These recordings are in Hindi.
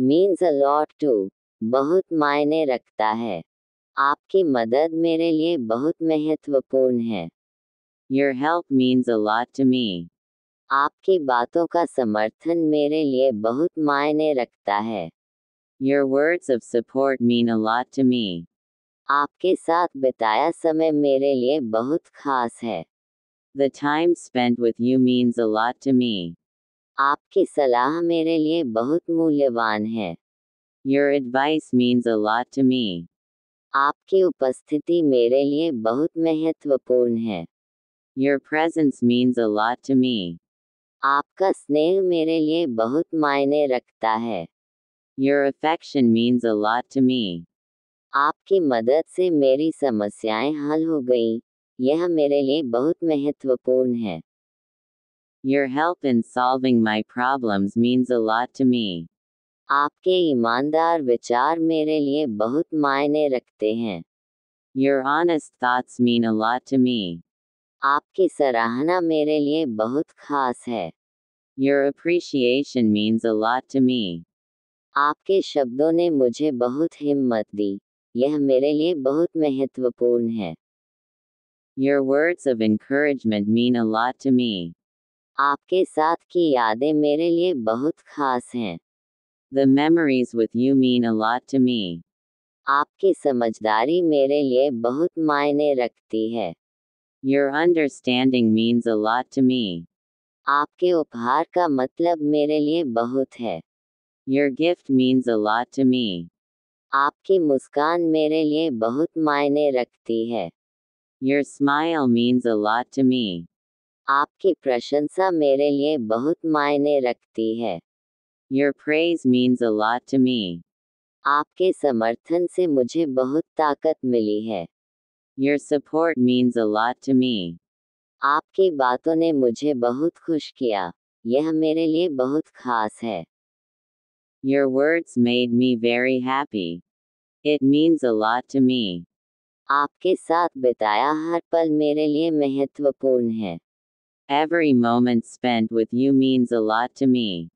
मीन्स अ लॉट टू बहुत मायने रखता है आपकी मदद मेरे लिए बहुत महत्वपूर्ण है Your help means a lot to me. आपकी बातों का समर्थन मेरे लिए बहुत मायने रखता है Your words of support mean a lot to me. आपके साथ बिताया समय मेरे लिए बहुत खास है The time spent with you means a lot to me. आपकी सलाह मेरे लिए बहुत मूल्यवान है Your advice means a lot to me. आपकी उपस्थिति मेरे लिए बहुत महत्वपूर्ण है Your presence means a lot to me. आपका स्नेह मेरे लिए बहुत मायने रखता है Your affection means a lot to me. आपकी मदद से मेरी समस्याएँ हल हो गई यह मेरे लिए बहुत महत्वपूर्ण है Your help in solving my problems means a lot to me. आपके ईमानदार विचार मेरे लिए बहुत मायने रखते हैं Your honest thoughts mean a lot to me. आपकी सराहना मेरे लिए बहुत खास है Your appreciation means a lot to me. आपके शब्दों ने मुझे बहुत हिम्मत दी यह मेरे लिए बहुत महत्वपूर्ण है Your words of encouragement mean a lot to me. आपके साथ की यादें मेरे लिए बहुत खास हैं The memories with you mean a lot to me. आपकी समझदारी मेरे लिए बहुत मायने रखती है Your understanding means a lot to me. आपके उपहार का मतलब मेरे लिए बहुत है Your gift means a lot to me. आपकी मुस्कान मेरे लिए बहुत मायने रखती है Your smile means a lot to me. आपकी प्रशंसा मेरे लिए बहुत मायने रखती है Your praise means a lot to me. आपके समर्थन से मुझे बहुत ताकत मिली है Your support means a lot to me. आपकी बातों ने मुझे बहुत खुश किया यह मेरे लिए बहुत खास है Your words made me very happy. It means a lot to me. आपके साथ बिताया हर पल मेरे लिए महत्वपूर्ण है Every moment spent with you means a lot to me.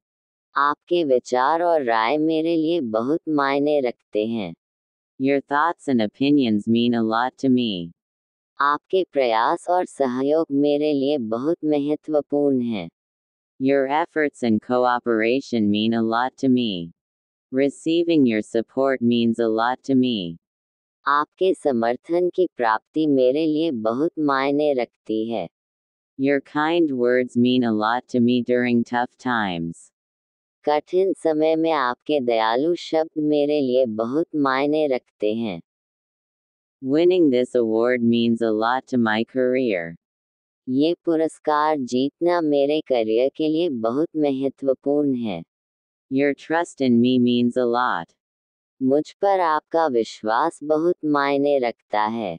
आपके विचार और राय मेरे लिए बहुत मायने रखते हैं Your thoughts and opinions mean a lot to me. आपके प्रयास और सहयोग मेरे लिए बहुत महत्वपूर्ण है Your efforts and cooperation mean a lot to me. Receiving your support means a lot to me. आपके समर्थन की प्राप्ति मेरे लिए बहुत मायने रखती है Your kind words mean a lot to me during tough times. कठिन समय में आपके दयालु शब्द मेरे लिए बहुत मायने रखते हैं Winning this award means a lot to my career. ये पुरस्कार जीतना मेरे करियर के लिए बहुत महत्वपूर्ण है Your trust in me means a lot. मुझ पर आपका विश्वास बहुत मायने रखता है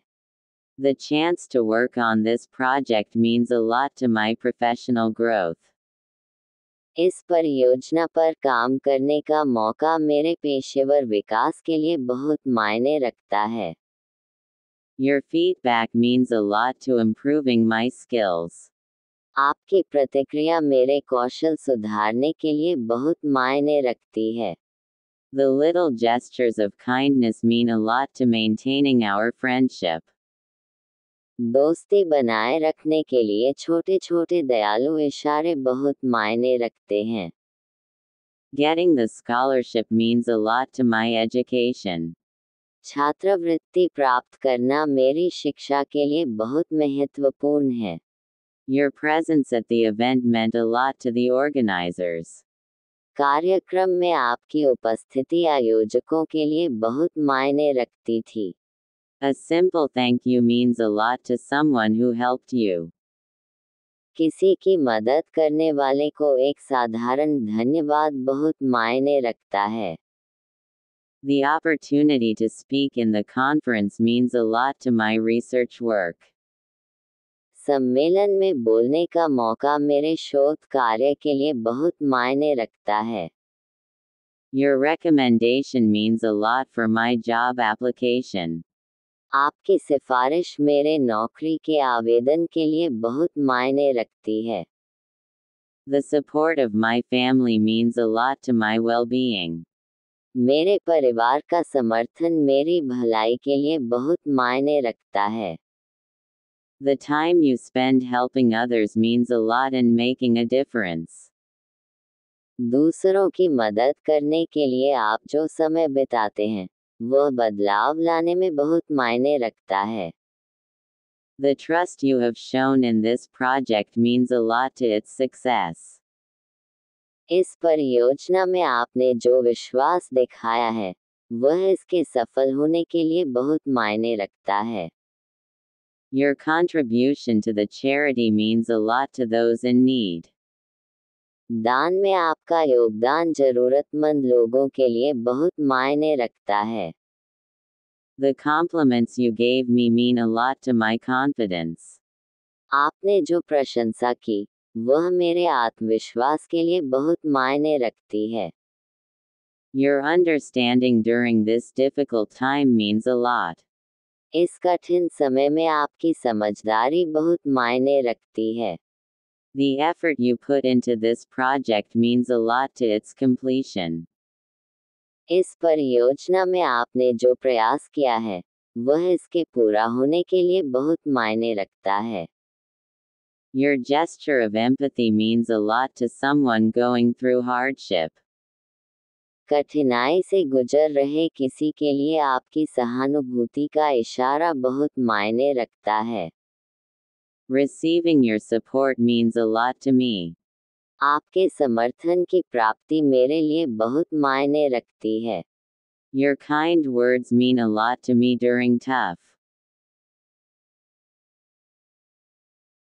The chance to work on this project means a lot to my professional growth. इस परियोजना पर काम करने का मौका मेरे पेशेवर विकास के लिए बहुत मायने रखता है Your feedback means a lot to improving my skills. आपकी प्रतिक्रिया मेरे कौशल सुधारने के लिए बहुत मायने रखती है The little gestures of kindness mean a lot to maintaining our friendship. दोस्ती बनाए रखने के लिए छोटे छोटे दयालु इशारे बहुत मायने रखते हैं Getting the scholarship means a lot to my education. छात्रवृत्ति प्राप्त करना मेरी शिक्षा के लिए बहुत महत्वपूर्ण है Your presence at the event meant a lot to the organizers. कार्यक्रम में आपकी उपस्थिति आयोजकों के लिए बहुत मायने रखती थी A simple thank you means a lot to someone who helped you. किसी की मदद करने वाले को एक साधारण धन्यवाद बहुत मायने रखता है The opportunity to speak in the conference means a lot to my research work. सम्मेलन में बोलने का मौका मेरे शोध कार्य के लिए बहुत मायने रखता है Your recommendation means a lot for my job application. आपकी सिफारिश मेरे नौकरी के आवेदन के लिए बहुत मायने रखती है The support of my family means a lot to my well being. मेरे परिवार का समर्थन मेरी भलाई के लिए बहुत मायने रखता है The time you spend helping others means a lot in making a difference. दूसरों की मदद करने के लिए आप जो समय बिताते हैं वह बदलाव लाने में बहुत मायने रखता है The trust you have shown in this project means a lot to its success. इस परियोजना में आपने जो विश्वास दिखाया है वह इसके सफल होने के लिए बहुत मायने रखता है Your contribution to the charity means a lot to those in need. दान में आपका योगदान जरूरतमंद लोगों के लिए बहुत मायने रखता है The compliments you gave me mean a lot to my confidence. आपने जो प्रशंसा की वह मेरे आत्मविश्वास के लिए बहुत मायने रखती है Your understanding during this difficult time means a lot. इस कठिन समय में आपकी समझदारी बहुत मायने रखती है The effort you put into this project means a lot to its completion. इस परियोजना में आपने जो प्रयास किया है वह इसके पूरा होने के लिए बहुत मायने रखता है Your gesture of empathy means a lot to someone going through hardship. कठिनाई से गुजर रहे किसी के लिए आपकी सहानुभूति का इशारा बहुत मायने रखता है Receiving your support means a lot to me. आपके समर्थन की प्राप्ति मेरे लिए बहुत मायने रखती है Your kind words mean a lot to me during tough